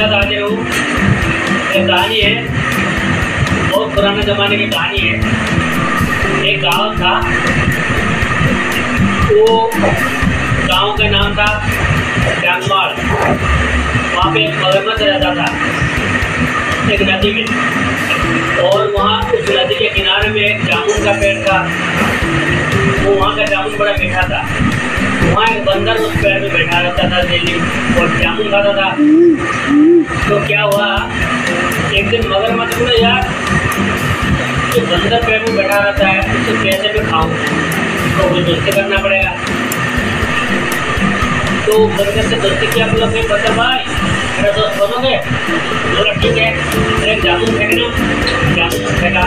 साथ आ गए हूँ एक कहानी है। बहुत पुराने ज़माने की कहानी है। एक गाँव था। वो गाँव का नाम था डांगवाड़ वहाँ पे एक मगरमच्छ रहता था। एक नदी में। और वहाँ उस नदी के किनारे में एक जामुन का पेड़ था। वो वहाँ का जामुन बड़ा मीठा था। वहाँ एक बंदर उस पेड़ में बैठा रहता था डेली और जामुन खाता था? तो क्या हुआ? एक दिन मगर मत बोला यार, जो बंदर पेड़ पे बैठा रहता है, उसको कैसे मैं खाऊँ तो मुझे दोस्ती करना पड़ेगा। तो बंदर से दोस्ती किया बोला भाई बंदर भाई, मेरा दोस्त बनोगे? बोला, ठीक है। एक जामुन फेंक दो जामुन फेंका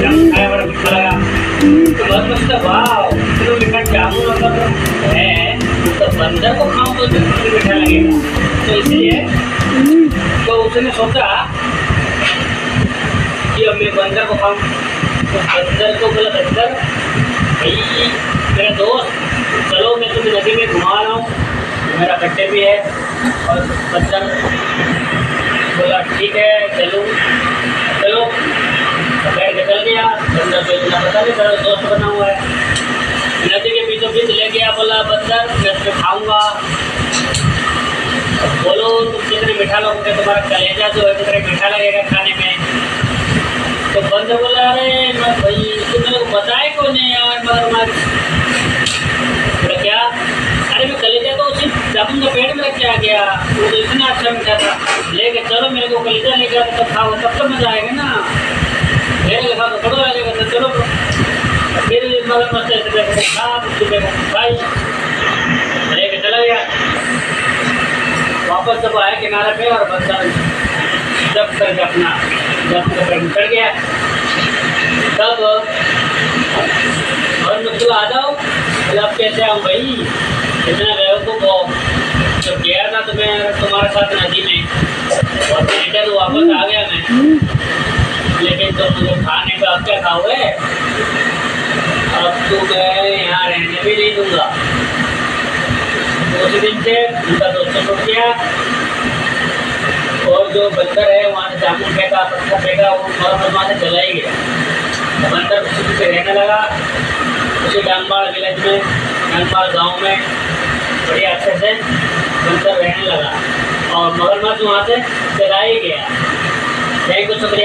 जामुन खाया, बड़ा मीठा लगा। तो बहुत मस्त वाह बंदर को खाओ तो मीठा लगेगा तो इसलिए तो उसने सोचा कि अब मैं बंदर को खाऊं। तो बंदर को बोला, बंदर, भाई, मेरा दोस्त, चलो, मैं तुम्हें नदी में घुमा रहा हूँ। मेरा बर्थडे भी है। और बंदर बोला, ठीक है, चलो। चलो, बैठ निकल गया बंदर को इतना पता नहीं मेरा दोस्त बना हुआ है। बोला, बंदर, मैं उसमें खाऊँगा। बोलो, तुम कितने मीठा लोगे तुम्हारा कलेजा जो है कितने मीठा लगेगा खाने में। तो बंदर बोला, अरे, मैं भाई, तुमने लोग बताए को नहीं यार, मगर मार मैं क्या? अरे, मैं कलेजा तो उसी दादू के पेड़ में रख के आ गया। वो तो इतना अच्छा मीठा था। लेके चलो, मेरे को कलेजा लेकर तब खाओ तब तो मज़ा आएगा ना। सौ में पच्चीस रुपये में सात रुपये लेके चला गया वापस जब आया किनारे पे और बच्चा जब करके अपना जब करके निकल गया तब और मुझे आ जाओ मतलब कैसे हम भाई इतना बेवकूफ़ हो जब गया था तो मैं तुम्हारे साथ नदी में और रिटर्न वापस आ गया मैं लेकिन तुम तो मुझे खाने का अब क्या खाओगे तो मैं यहाँ रहने भी नहीं दूँगा उस दिन से उनका दोस्तों को किया और जो बंदर है वहाँ से जामुन फेंका पत्थर फेंका वो मरम्मत वहाँ से चला ही गया बंदर उसी से रहने लगा उसे डांगबाड़ विलेज में डांगबाड़ गाँव में बड़े अच्छे से बंदर रहने लगा और मगरमच्छ वहाँ से चला ही गया। थैंक यू शुक्रिया।